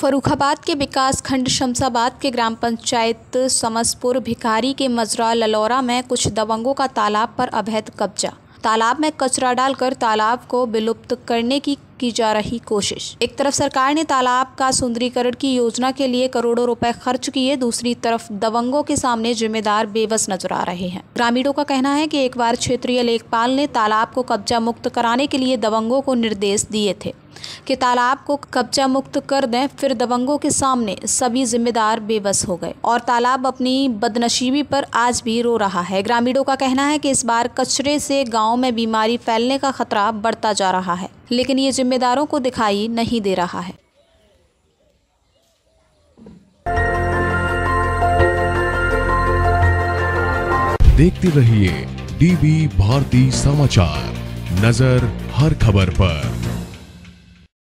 फरुखाबाद के विकास खंड शमशाबाद के ग्राम पंचायत समसपुर भिखारी के मजरा ललौरा में कुछ दबंगों का तालाब पर अवैध कब्जा। तालाब में कचरा डालकर तालाब को विलुप्त करने की की जा रही कोशिश। एक तरफ़ सरकार ने तालाब का सुंदरीकरण की योजना के लिए करोड़ों रुपए खर्च किए, दूसरी तरफ़ दबंगों के सामने जिम्मेदार बेबस नज़र आ रहे हैं। ग्रामीणों का कहना है कि एक बार क्षेत्रीय लेखपाल ने तालाब को कब्जा मुक्त कराने के लिए दबंगों को निर्देश दिए थे कि तालाब को कब्जा मुक्त कर दें, फिर दबंगों के सामने सभी जिम्मेदार बेबस हो गए और तालाब अपनी बदनशीबी पर आज भी रो रहा है। ग्रामीणों का कहना है कि इस बार कचरे से गाँव में बीमारी फैलने का खतरा बढ़ता जा रहा है। लेकिन ये जिम्मेदारों को दिखाई नहीं दे रहा है। देखते रहिए डीबी भारती समाचार, नज़र हर खबर पर।